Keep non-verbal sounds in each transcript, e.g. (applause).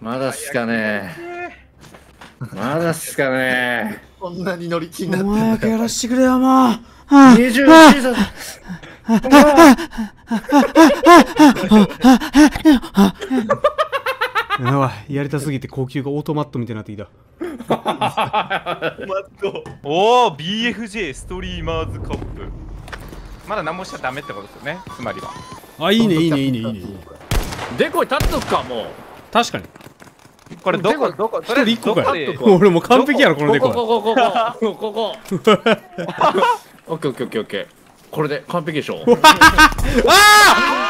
まだっすかね。まだっすかね。こんなに乗り気になおって前だ。けやらしてくれよ、もう。はあ21シーズンやばい、やりたすぎて高級がオートマットみたいになってきた。おお BFJ ストリーマーズカップ。まだ何もしちゃダメってことですよね。つまりは。あ、いいね、いいね、いいね、いいね。でこい立っとくかもう。確かに。これどこどこそれ1個かよ俺もう完璧やろこの猫。こここここここ (laughs) オッケーオッケーオッケーオッケー。これで完璧でしょ。(laughs) あ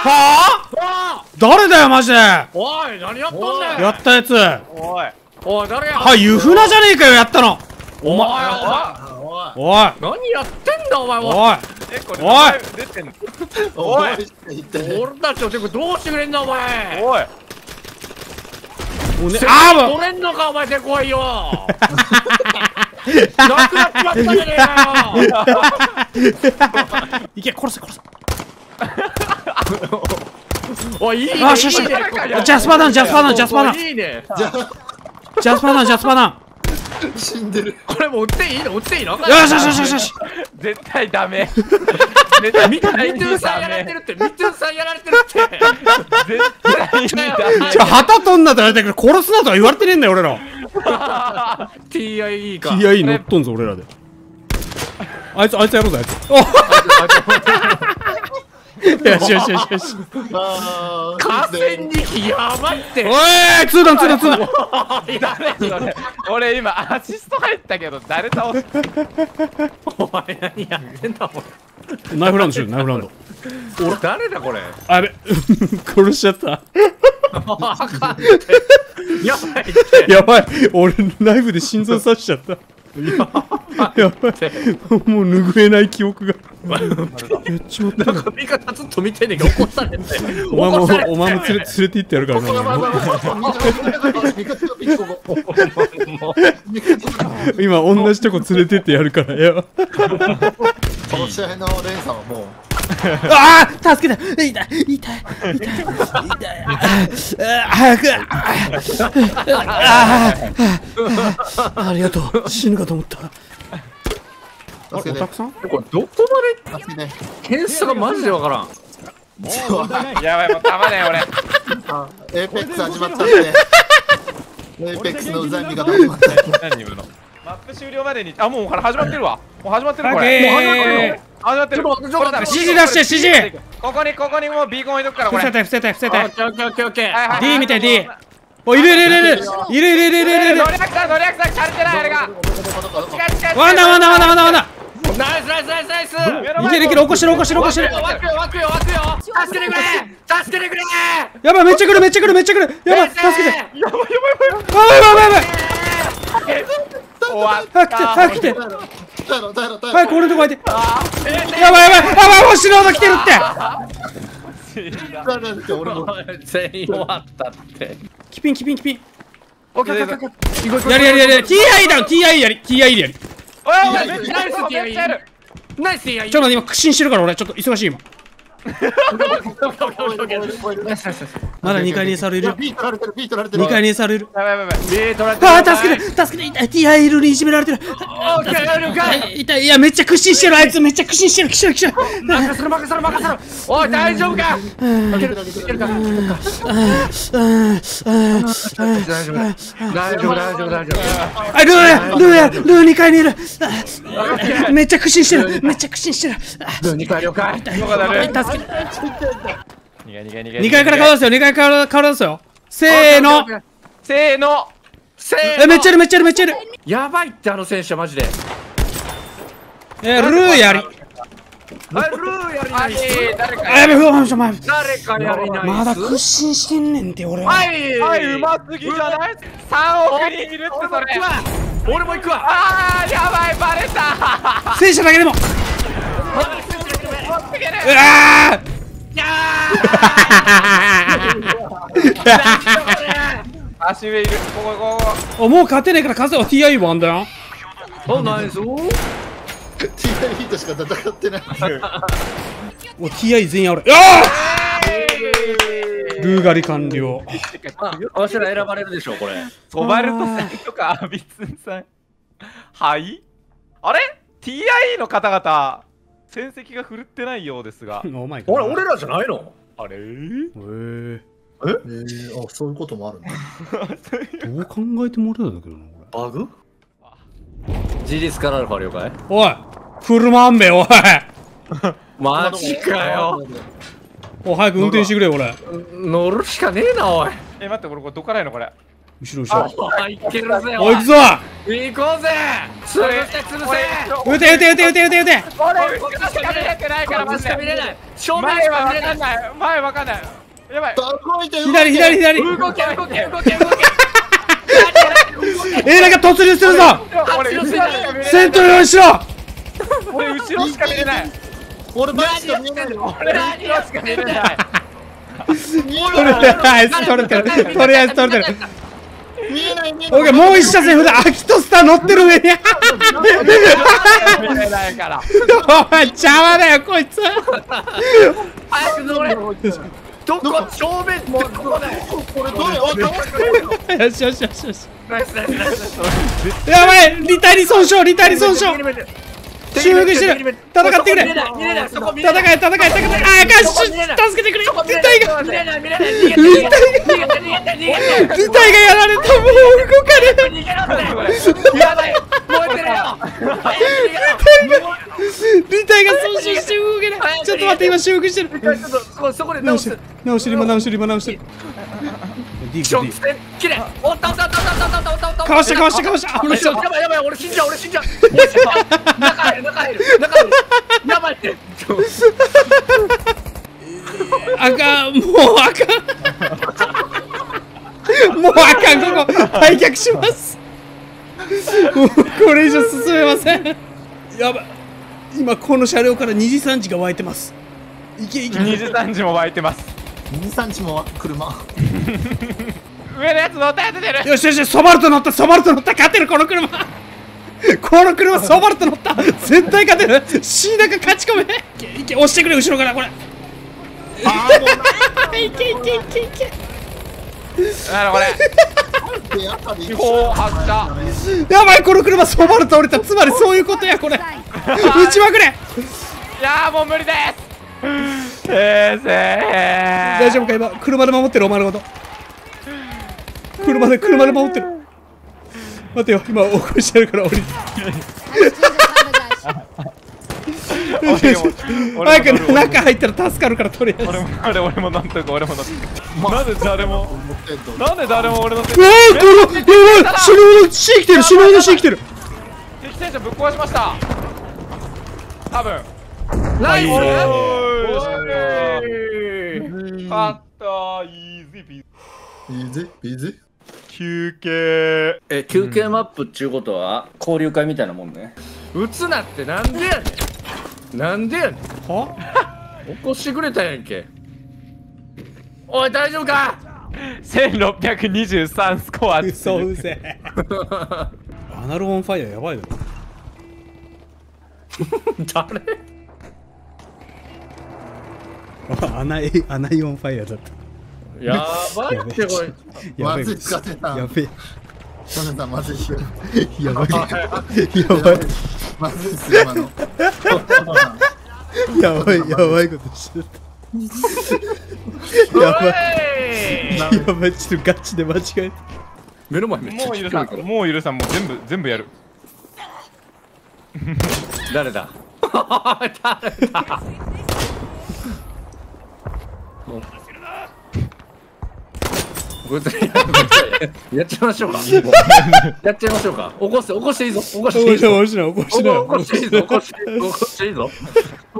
あはあ？誰だよマジで。おい何やったんだよやったやつ。おい。おい誰や。はい湯船じゃねえかよやったの。お前おいおい。おい。何やってんだお前おい。おい。おい。俺たちをチェどうしてくれんだお前。おい。ね、ああーもう取れんのかお前でこいよ (laughs) なくなっちまったじゃねえよいけ、殺せ、殺せ。(laughs) おいいいねあ、しよしよし。いいねジャスパーダウン、ジャスパーダウン、ジャスパーダウン。いいねジャスパーダウン、ジャスパーダウン。死んでるこれもう売っていいの？売っていいの？よしよしよしよしよし。絶対ダメ絶ミトゥーさんやられてるってミトゥーさんやられてるって。絶対にじゃあ、旗取んなって言われたけど、殺すなとは言われてねえんだよ、俺ら。TIE か TI 乗っとんぞ、俺らで。あいつ、あいつやろうぜ、あいつ。およしよしよしよし。河川に機やばいって。おい、ツーダン、ツーダン、ツーダン。(laughs) 俺今アシスト入ったけど誰倒す？お前何やってんだおナイフラウンドしよう、ナイフラウンド。前俺誰だこれ？あ、やべ。殺しちゃった。やばいやばい。俺、ナイフで心臓刺しちゃった。やばい。もう拭えない記憶が。やっちまったなんか味方ずっと見てんねんけど起こされてお前もお前も連れ連れて行ってやるからな。今、同じとこ連れてってやるからよ。この試合の連鎖はもう。(laughs) ああ助けて。痛い痛い痛い痛い。あ早く。ありがとう。死ぬかと思った。あ助けて。おたくさん？これどこまで？助けて。検査がマジでわからん。やばいもうたまね俺。あエーペックス始まったって。エーペックスのうざい味方始まった何今の？マップ終了までに。あもう始まってるわもう始まってるこオッれケー。もう始まってる。よ始まってる指示出して指示。ここにここにもうビーコン置いとくからこれ。伏せて伏せて伏せオッてケーオッケーオッケーオッケー。はいはい D 見て D おいるいるい。るいるいるいるいる。いるいるいるノリアクさんノリアクさんチャレてないあれが違う違うわんだわんだわんだわんだわんだナイスナイスナイス。ナイスいけるいける。起こしてる起こしてる起こしてる。湧くよ湧くよ湧くよ助けてくれ助けてくれ。やばいめっちゃ来るめっちゃ来るめっちゃ来る。やばい助けて。やばいやばいやばい。やばい終わっ早く来て早く来て耐えろ耐えろ耐えろ早く俺のとこ入って。やばいやばいやばい星の音来てるって。耐えろって俺も全員終わったって。キピンキピンキピン。オッケーやりやりやり TI だ TI やり。TI でやり。ナイスいるめっちゃいるナイス TI ょっと待って今苦心してるから俺ちょっと忙しい今まだ2階にられてるビー取られてる。2階に SR いる。やばいやばいやばい。ビートラックあー助けて助けて。痛い TI いるにいじめられてる。オッケー了解痛いいやめっちゃ苦心してるあいつ。めっちゃ苦心してる来てる来てる。任せろ任せろ任せろ。おい大丈夫か？いけるいける大丈夫大丈夫。大丈夫大丈あルー。やルー。やルー。2階にいるあめっちゃ苦心してるめっちゃ苦心してる夫2回了解どこだね助けて逃げ逃げ逃げ2階から顔出すよ。2階から顔出すよ。せーの。せーの。せーの。えめっちゃいるめっちゃいるめっちゃいる。やばいってあの選手はマジで。えルーやり。あルーやり。あない誰かあやべ誰かやりないまだ苦心してんねんって俺は。はい。はい、うますぎじゃない ?3 億人いるってそれ。俺も行くわ。俺も行くわあー、やばい、バレた。戦車だけでも (laughs) げえわ (laughs) 足上いる、ここ、ここ、ーおもう勝てねえから勝てよ TI もあんだよ。おナイス。TI ヒートしか戦ってない。(laughs) お TI 全員ある。よールーガリ完了。あわしら選ばれるでしょこれ。ソバルトさんとかアビツンさんはい？あれ ?TI の方々戦績が振るってないようですが。(laughs) お前か俺俺らじゃないの？あれ？へえ？えー、あそういうこともあるんだ (laughs) どう考えても俺らだけどなこバグ？事実からアルファ了解？れおい車んべおい。(laughs) マジかよ。おい早く運転してくれよ俺。乗るしかねえなおい。え待って俺これどっからやのこれ？後ろ後ろ。あいけるぜおい行くぞ。行こうぜ潰せ。潰せ撃て撃て撃て撃て撃て撃て。俺こっちしか見れてないからママジで見れない正面しか見れない前わかんないやばい動いて左左左い動け動け動け動けえー、なんか突入するぞ先頭用意しろ俺後ろしか見れない俺マジで見えないよ俺後ろしか見れない取れてるとりあえず取れてる見えない見えない。オッケーもう一車線ふだアキトスター乗ってる上に見れないからお前邪魔だよこいつ。早く乗れ。どこ正面どこだよ。これどれお倒してるよしよしよし。よしナイスナイスナイス。やばいリタイリ損傷リタイリ損傷修復してる。戦ってくれ。戦ない。え戦え戦え。あーガッシュ助けてくれ。そこ見れリタイが見れない見れ。ない逃げて逃げて逃げて逃げて逃げてリタイが。やられたもう動かれ逃げろってやばい燃えてるよ早く逃げろリタイが。損傷して動けないちょっと待って今修復してるそこで直してる直してる今直してる今直してる D 直線。きれいおったおったおったおったおったおった。おったかわしたかわしたかわしたあ俺ちょっとやばいやばい俺死んじゃう。俺死んじゃう俺死んじゃう。中入る中入る中入る。やばいってあかんもうあかん。もうあかんここ退却します。もうこれ以上進めません。やばい。今この車両から二次三次が湧いてます。いけいけ。2時3時も湧いてます。23日も車 (laughs) 上のやつ乗ったやつ出る。よしよしソバルト乗ったソバルト乗った。勝てるこの車。この車ソバルト乗った。絶対勝てる。シーナが勝ち込め。いけいけ。押してくれ後ろからこれ。ああ (laughs) いけいけいけいけ。なるこれ。なんで赤で違法発射やばいこの車ソバルト降りた。つまりそういうことやこれ。(laughs) 撃ちまくれ。いやーもう無理です先生。大丈夫か今？車で守ってるお前のこと。車で車で守ってる。待てよ今起こしてるから降りて。俺も俺早も。く中入ったら助かるからとりあえず。俺も俺俺も乗っとく俺も乗っとくなんで誰も (laughs) なんで誰も俺のうわーこのやばい死ぬの C 来てる死ぬの C 来てる。敵戦車ぶっ壊しました。多分ナイス勝った easy peasy peasy 休憩。え休憩マップっちゅうことは交流会みたいなもんね。撃つなってなんでやねん。なんでやねん。は？(laughs) 起こしてくれたやんけ。おい大丈夫か？1623スコアう嘘うぜえ。(laughs) アナログオンファイヤーやばいよ。誰？アナイアナイオンファイヤーだった。やばいってこれ。やべえ。まずい使ってたやべえ。ソネさんまずいよ。やばい。やばい。まずいっすよ今の。(laughs) やばいやばいことしてた。やばい。いやばい。ちょっとガチで間違えた。目の前めっちゃもう許さんもう許さんもう全部全部やる。誰だ誰だ？(laughs) こいつやっちゃいましょうか。やっちゃいましょうか。起こして起こしていいぞ。起こしていいぞ起こしていいぞ。起こしていいぞ。起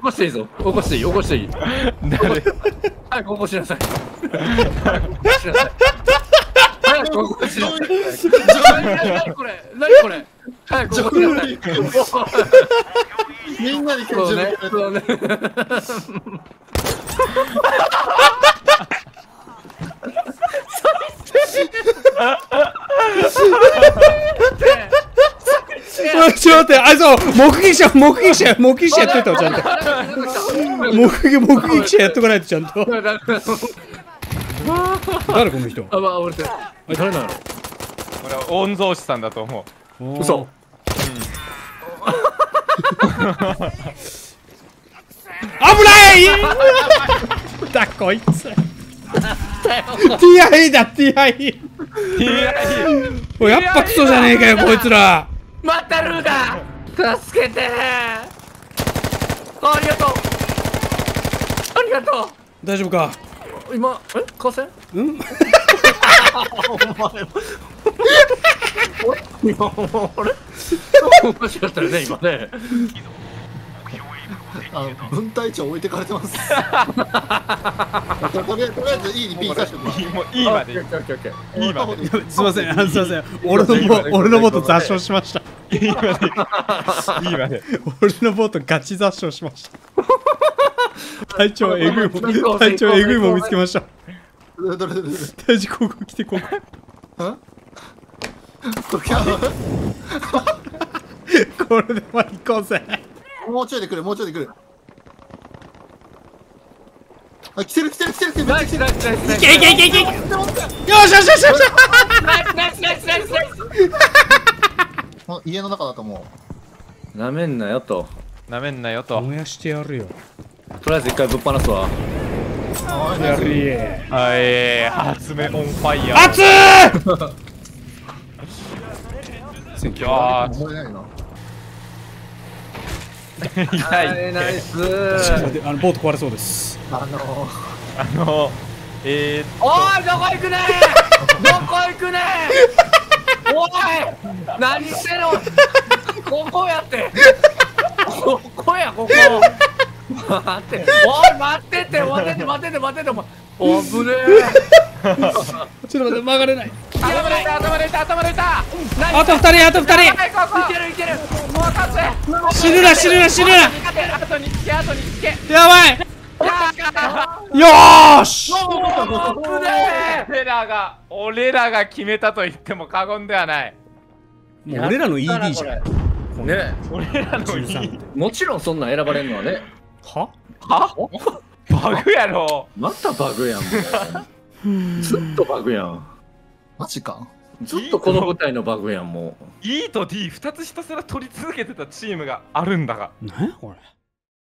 こしていいぞ。起こしていい。起こしていい。誰早く起こしなさい。早く起こしなさい。早く起こしなさい。何これ？何これ？早く起こしなさい。みんなで。そうね。今日そうねおいちょっと待ってあいつを目撃者目撃者目撃者やっといたわちゃんと。目撃目撃者やっとかないとちゃんと。誰この人？あ、まあ、俺って。誰なの？俺は御曹司さんだと思う。嘘。危ない！だこいつ。TI だ TI いやいやおいやっぱクソじゃねえかよこいつら待ってるんだ。助けて。ありがとう。ありがと大丈夫か？う今、え？河川？うん？今、俺面白かったよね、今ね。あの分隊長置いてかれてます。とりあえずとりあえずいいにさせてもらまでいいオッケーオッケーオッケー。いいまで。すいませんあのすいません。俺のも俺のボート雑傷しました。いいまで。いいまで俺のボートガチ雑傷しました。隊長えぐいもん隊長えぐいもん見つけました。どれどれどれどれ。隊長ここ来てここ。(laughs) これでも行こうぜ。のもうちょいで来るもうちょいで来る。あ来てる来てる来てる来てるナイスナイスナイスナイス。いけいけいけいけ。よしよしよしよしよしナイスナイスナイスナイスナイスあ家の中だと思なめんなよとなめんなよと燃やしてやるよとりあえず一回ぶっ放すわうやりはい発明オンファイヤー熱ーいや思えないナイス。あのボート壊れそうです。あのあのえー、おいどこ行くね？(laughs) どこ行くね？おい何してんのここやって。ここやここ。待って。おい待ってって待ってって待ってって待ってってお前おぶね (laughs) ちょっと待って曲がれない頭抜いた頭抜いた頭抜いた。あと二人あと二人。はいここいけるいける。もう勝つ。死ぬな死ぬな死ぬな。あとにつけあとにつけ。やばい。よーし。俺らが俺らが決めたと言っても過言ではない。もう俺らの ED じゃん。ね。俺らのいい13もちろんそんなん選ばれるのは？ねは？は？バグやろ。またバグやんずっとバグやんマジか？ずっとこの舞台のバグやんもう。E と D2 つひたすら取り続けてたチームがあるんだが。何やこれ？